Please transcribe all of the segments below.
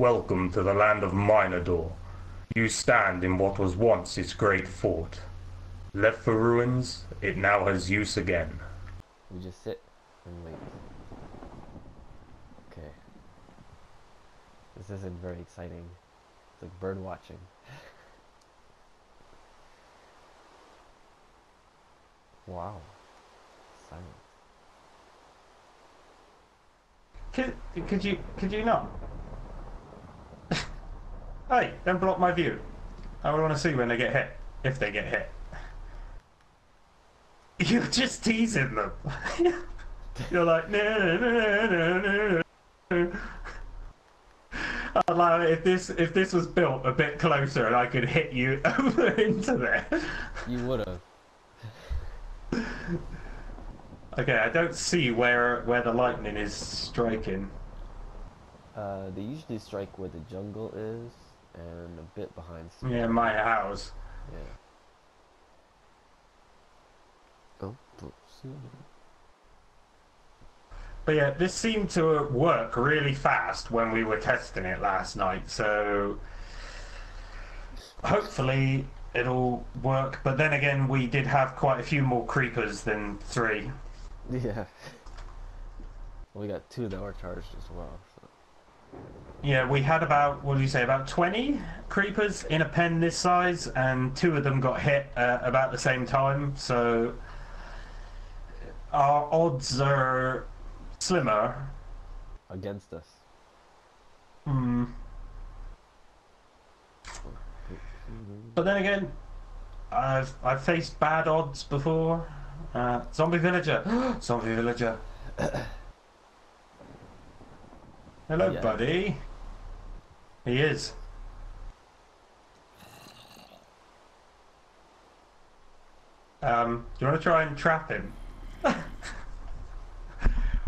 Welcome to the land of Minador. You stand in what was once its great fort. Left for ruins, it now has use again. We just sit and wait. Okay. This isn't very exciting. It's like bird watching. wow. Silence. Could, could you could you not? Hey, don't block my view. I want to see when they get hit, if they get hit. You're just teasing them. You're like, no, no, no, no, no. I'd like if this if this was built a bit closer and I could hit you over into there. You would have. Okay, I don't see where where the lightning is striking. Uh, they usually strike where the jungle is and a bit behind. some- Yeah, my house. Yeah. Oh, oh. But yeah, this seemed to work really fast when we were testing it last night, so hopefully it'll work. But then again, we did have quite a few more creepers than three. Yeah. We got two that were charged as well. So. Yeah, we had about, what do you say, about 20 creepers in a pen this size, and two of them got hit uh, about the same time, so our odds are slimmer. Against us. Hmm. But then again, I've I've faced bad odds before. Uh, zombie villager, zombie villager. Hello, Yeah. buddy. He is. Um, do you want to try and trap him?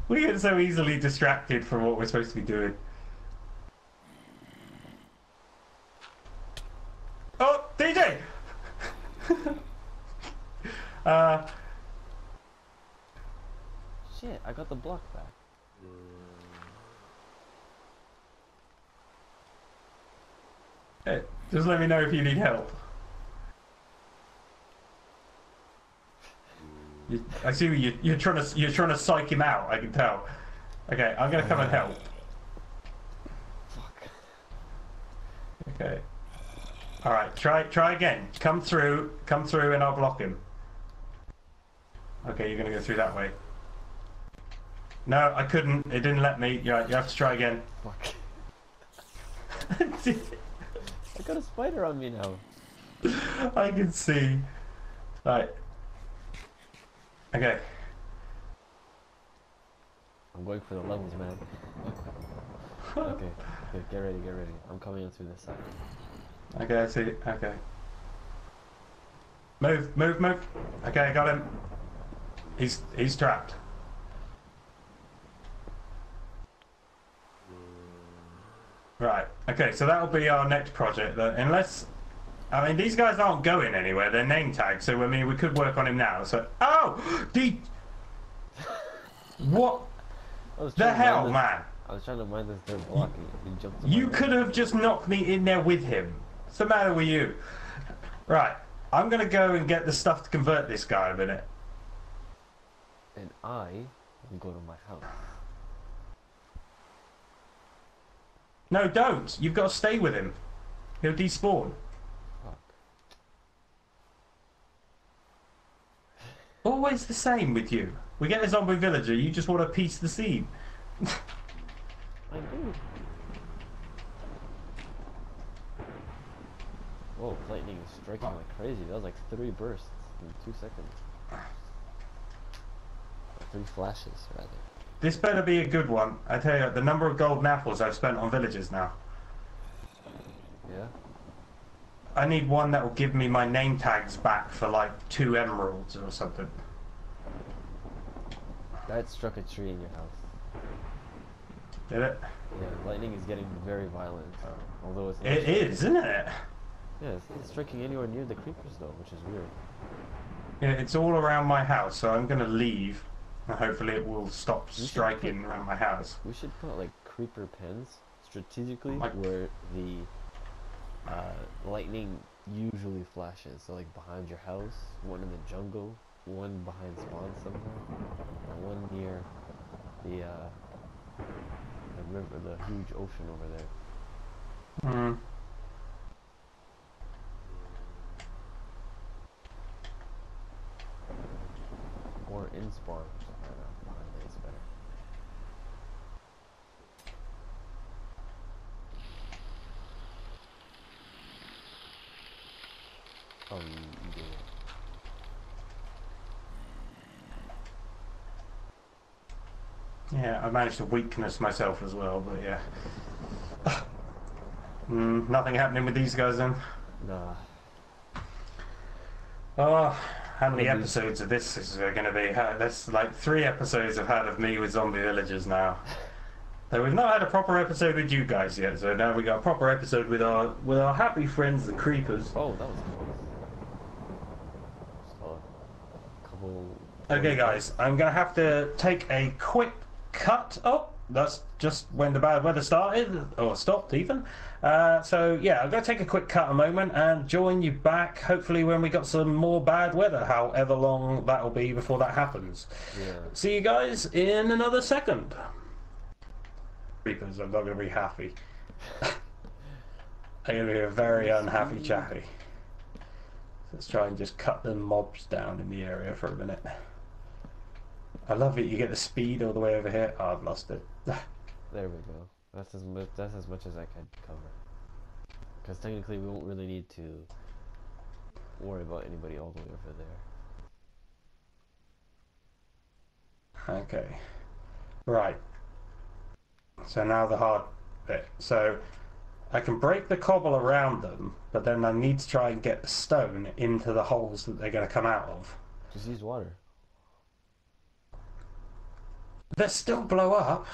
we get so easily distracted from what we're supposed to be doing. Oh, DJ! uh, Shit, I got the block back. hey, just let me know if you need help. You, I see you, you're trying to you're trying to psych him out. I can tell. Okay, I'm gonna come and help. Fuck. Okay. All right, try try again. Come through, come through, and I'll block him. Okay, you're gonna go through that way. No, I couldn't. It didn't let me. You you have to try again. Fuck. Got a spider on me now. I can see. Right. Okay. I'm going for the levels, man. Okay, okay, get ready, get ready. I'm coming in through this side. Okay, I see. Okay. Move, move, move. Okay, I got him. He's he's trapped. Right. Okay, so that'll be our next project. That unless, I mean, these guys aren't going anywhere. They're name tags, so I mean, we could work on him now. So, oh, the what the hell, this- man? I was trying to mind this third block you jumped You could have just knocked me in there with him. What's the matter with you? Right. I'm gonna go and get the stuff to convert this guy in a minute. And I will go to my house. No, don't. You've got to stay with him. He'll despawn. Fuck. Always the same with you. We get a zombie villager, you just want to piece the scene. I do. Whoa, lightning is striking like crazy. That was like three bursts in two seconds. Three flashes, rather. This better be a good one. I tell you, the number of golden apples I've spent on villagers now. Yeah? I need one that will give me my name tags back for like two emeralds or something. That struck a tree in your house. Did it? Yeah, lightning is getting very violent. Although it's It is, isn't it? Yeah, it's not striking anywhere near the creepers though, which is weird. Yeah, it's all around my house, so I'm gonna leave. And hopefully it will stop striking around my house. We should put like creeper pens strategically Like- where the uh, lightning usually flashes. So like behind your house, one in the jungle, one behind spawn somewhere, and one near the uh, the river, the huge ocean over there. Mm. Or in. I don't know. Behind it is better. Oh, you, you do it. Yeah, I managed to weakness myself as well, but yeah. mm, nothing happening with these guys then. Nah. Oh, how many episodes of this is there going to be? Ha- That's like three episodes I've had of me with zombie villagers now. So we've not had a proper episode with you guys yet. So now we got a proper episode with our with our happy friends, the creepers. Oh, that was close. Saw a couple. Okay, guys, I'm gonna have to take a quick cut. Oh, that's just when the bad weather started, or stopped even. Uh, so yeah, I'm gonna take a quick cut a moment and join you back. Hopefully, when we got some more bad weather, however long that'll be before that happens. Yeah. See you guys in another second. Creepers, I'm not gonna be happy. I'm gonna be a very unhappy chappy. Let's try and just cut the mobs down in the area for a minute. I love it. You get the speed all the way over here. Oh, I've lost it. There we go. That's as much. That's as much as I can cover. Because technically, we won't really need to worry about anybody all the way over there. Okay. Right. So now the hard bit. So I can break the cobble around them, but then I need to try and get the stone into the holes that they're going to come out of. Just use water. They still blow up.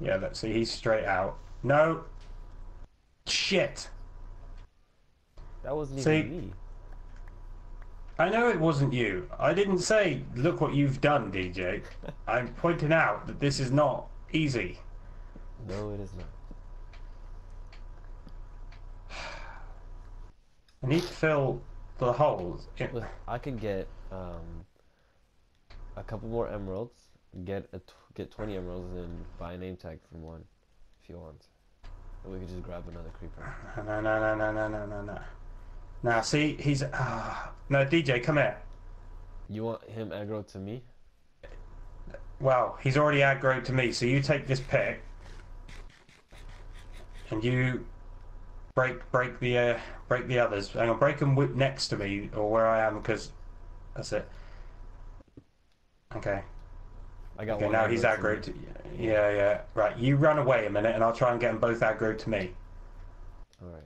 Yeah, let's see. He's straight out. No. Shit. That wasn't See- even me. I know it wasn't you. I didn't say, look what you've done, DJ. I'm pointing out that this is not easy. No, it is not. I need to fill the holes. I could get um, a couple more emeralds. Get a t- get twenty emeralds and buy a name tag from one, if you want. And we could just grab another creeper. No, no, no, no, no, no, no, no. Now, see, he's. ah no, DJ, come here. You want him aggro to me? Well, he's already aggroed to me, so you take this pick. And you break break the uh, break the others. Hang on, break them wi- next to me or where I am because that's it. Okay. I got Okay, one. now he's aggroed. To, yeah, yeah. Right, you run away a minute, and I'll try and get them both aggroed to me. All right.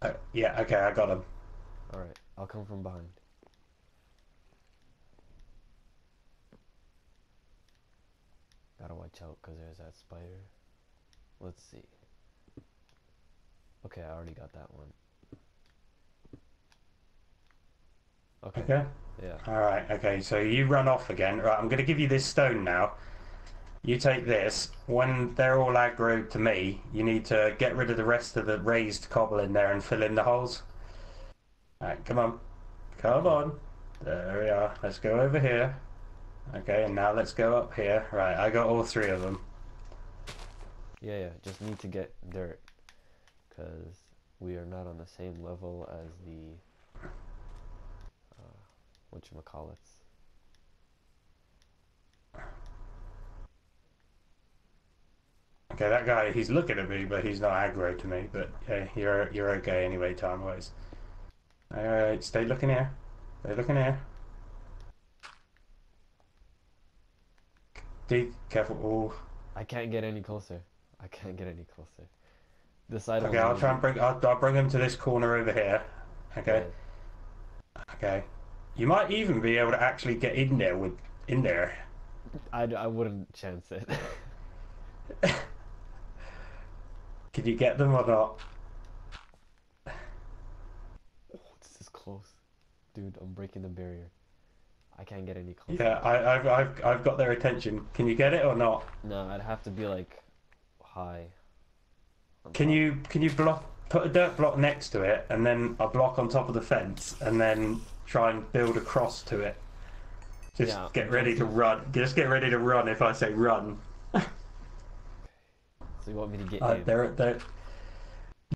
Uh, yeah, okay, I got him. All right. I'll come from behind. Gotta watch out because there's that spider. Let's see. Okay, I already got that one. Okay. Okay. Yeah. All right. Okay. So you run off again. Right. I'm going to give you this stone now. You take this. When they're all aggroed to me, you need to get rid of the rest of the raised cobble in there and fill in the holes. All right. Come on. Come on. There we are. Let's go over here. Okay. And now let's go up here. Right. I got all three of them. Yeah, yeah. Just need to get dirt because we are not on the same level as the uh, whatchamacallits. Okay. That guy. He's looking at me, but he's not aggro to me. But yeah, you're you're okay anyway, time wise. All right. Stay looking here. Stay looking here. Be careful. Ooh. I can't get any closer. I can't get any closer. This side. Okay, I'll try and bring. I'll, I'll bring him to this corner over here. Okay. Okay. You might even be able to actually get in there with in there. I, I wouldn't chance it. Can you get them or not? oh, this is close, dude. I'm breaking the barrier. I can't get any closer. Yeah, I, I've, I've, I've got their attention. Can you get it or not? No, I'd have to be like high. Can you, can you block, put a dirt block next to it, and then a block on top of the fence, and then try and build a cross to it? Just Yeah. get ready to run. Just get ready to run if I say run. So you want me to get Uh, you? they're, they're...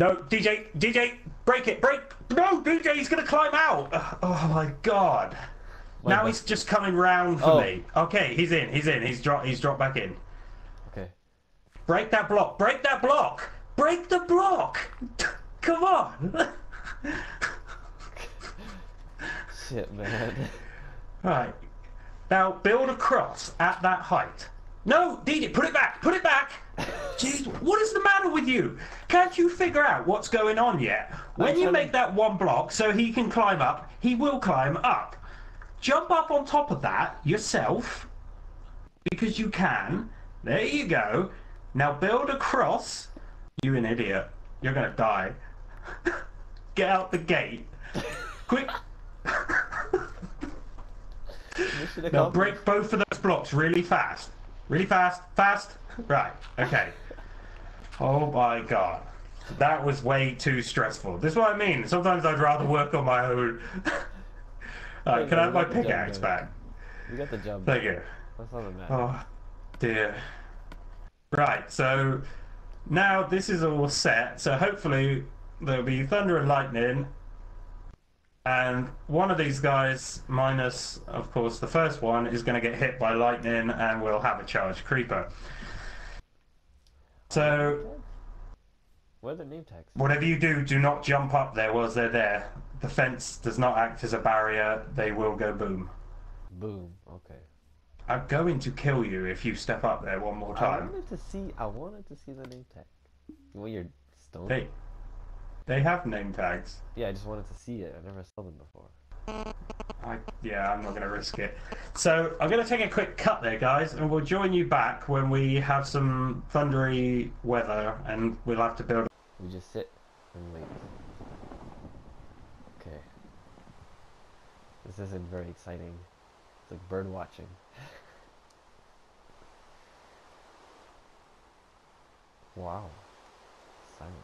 No, DJ, DJ, break it, break! No, DJ, he's gonna climb out! Oh my god! My now bad. he's just coming round for Oh. me. Okay, he's in, he's in, he's dropped, he's dropped back in. Break that block, break that block! Break the block! Come on! Shit, man. right. Now, build a cross at that height. No, DJ, put it back, put it back! Jeez, what is the matter with you? Can't you figure out what's going on yet? When you make that one block so he can climb up, he will climb up. Jump up on top of that yourself, because you can. There you go. Now build a cross. You an idiot. You're gonna die. Get out the gate. Quick. Now break both of those blocks really fast. Really fast, fast. Right, okay. Oh my god. That was way too stressful. This is what I mean. Sometimes I'd rather work on my own. Alright, can I have my pickaxe back? You got the job. Thank you. That's not that matters. Oh dear. Right, so now this is all set. So hopefully there'll be thunder and lightning. And one of these guys, minus of course the first one, is going to get hit by lightning and we'll have a charged creeper. So What are their name tags? whatever you do, do not jump up there whilst they're there. The fence does not act as a barrier. They will go boom. Boom. Okay. I'm going to kill you if you step up there one more time. I wanted to see. I wanted to see the name tag. When you're stoned. Hey, they have name tags. Yeah, I just wanted to see it. I never saw them before. I, yeah, I'm not going to risk it. So I'm going to take a quick cut there, guys, and we'll join you back when we have some thundery weather, and we'll have to build. We just sit and wait. Okay. This isn't very exciting. It's like bird watching. wow. Silence.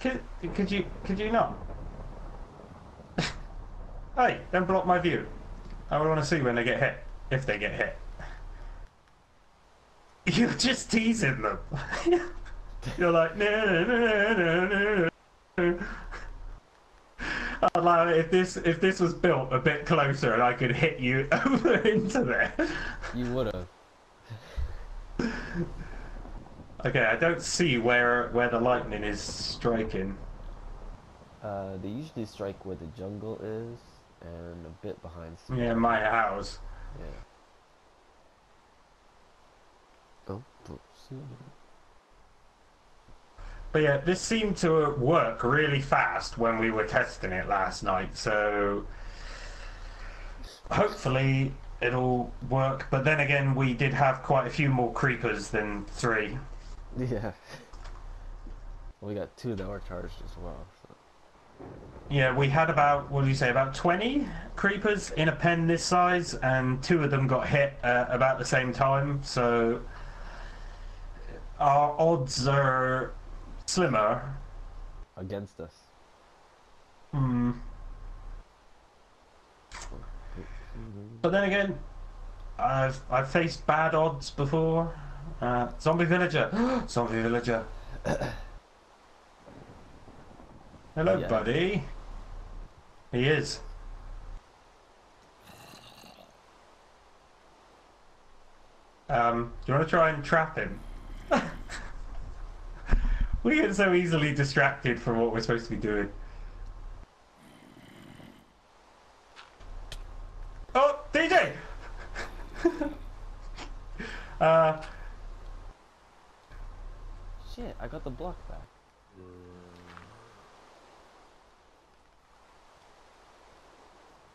Could, could you could you not? hey, don't block my view. I want to see when they get hit, if they get hit. You're just teasing them. You're like, no, no, no, no, no, like if this if this was built a bit closer and I could hit you over into there. You would have. Okay, I don't see where where the lightning is striking. Uh, they usually strike where the jungle is and a bit behind. s- Yeah, my house. Yeah. Oh. But yeah, this seemed to work really fast when we were testing it last night, so hopefully it'll work. But then again, we did have quite a few more creepers than three. Yeah. We got two that were charged as well. So. Yeah, we had about, what do you say, about 20 creepers in a pen this size, and two of them got hit uh, about the same time, so our odds are slimmer. Against us. Hmm. But then again, I've I've faced bad odds before. Uh, zombie villager, zombie villager. Hello, Yeah. buddy. He is. Um, do you want to try and trap him? We get so easily distracted from what we're supposed to be doing. Oh, DJ! uh, Shit, I got the block back.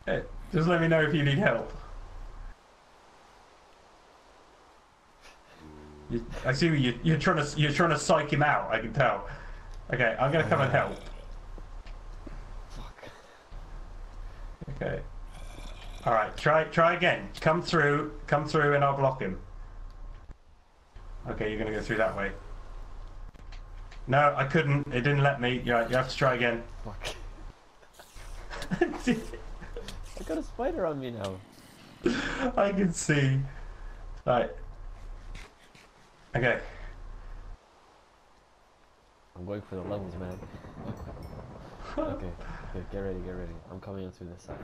hey, just let me know if you need help. You, I see you, you're trying to you're trying to psych him out. I can tell. Okay, I'm gonna come and help. Fuck. Okay. All right, try try again. Come through, come through, and I'll block him. Okay, you're gonna go through that way. No, I couldn't. It didn't let me. You you have to try again. Fuck. I got a spider on me now. I can see. Right. Okay. I'm going for the levels, man. Okay, okay, get ready, get ready. I'm coming in through this side.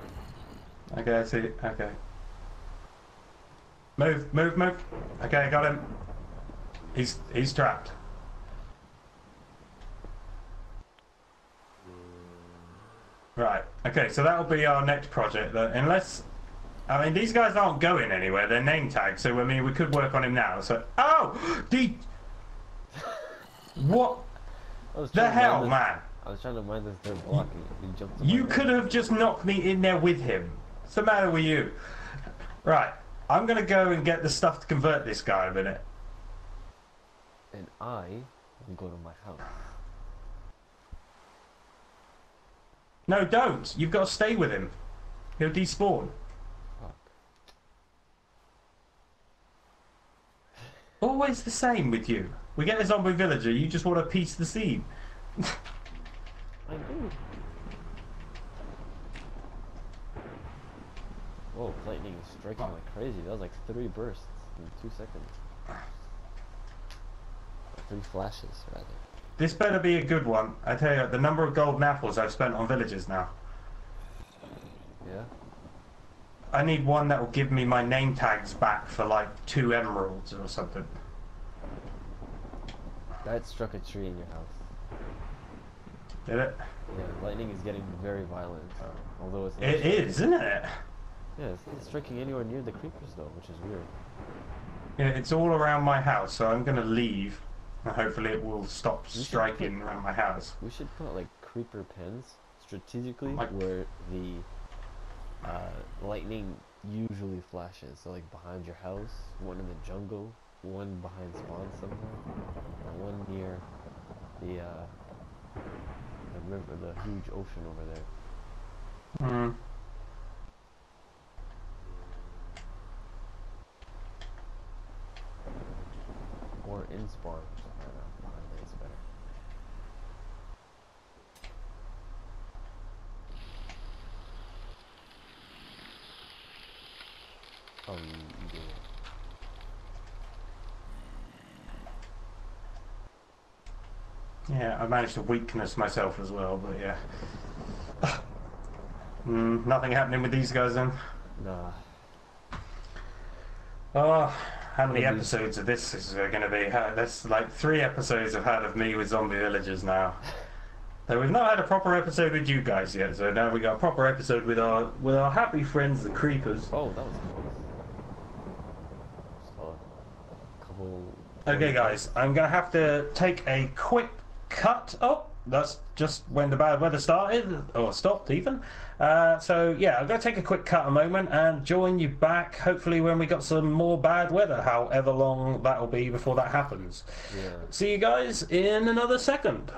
Okay, I see. Okay. Move, move, move. Okay, I got him. He's he's trapped. Right. Okay, so that'll be our next project. That unless, I mean, these guys aren't going anywhere. They're name tags, so I mean, we could work on him now. So, oh, the what the hell, this- man? I was trying to mind this third. He jumped You could have just knocked me in there with him. What's the matter with you? Right. I'm gonna go and get the stuff to convert this guy in a minute. And I will go to my house. No, don't. You've got to stay with him. He'll despawn. Always the same with you. We get a zombie villager, you just want a piece the scene. I do. Whoa, lightning is striking like crazy. That was like three bursts in two seconds. Three flashes, rather. This better be a good one. I tell you, the number of golden apples I've spent on villagers now. Yeah? I need one that will give me my name tags back for like two emeralds or something. That struck a tree in your house. Did it? Yeah, lightning is getting very violent. Uh, although it's It striking- is, isn't it? Yeah, it's not striking anywhere near the creepers though, which is weird. Yeah, it's all around my house, so I'm gonna leave. And hopefully it will stop should striking around my house. We should put like creeper pens strategically Like- where the uh, lightning usually flashes. So like behind your house, one in the jungle, one behind spawn somewhere, and one near the uh, the river, the huge ocean over there. Hmm. Or in spawn. I don't know. Behind it is better. Oh, you, you do it. Yeah, I managed to weakness myself as well, but yeah. mm, nothing happening with these guys then. Nah. Oh, how many episodes of this is there going to be? That's like three episodes I've had of me with zombie villagers now. So we've not had a proper episode with you guys yet. So now we got a proper episode with our with our happy friends, the creepers. Oh, that was. Couple. Okay, guys, I'm gonna have to take a quick cut. Oh, that's just when the bad weather started or stopped, even. Uh, so yeah, I'm gonna take a quick cut a moment and join you back. Hopefully, when we got some more bad weather, however long that'll be before that happens. Yeah. See you guys in another second.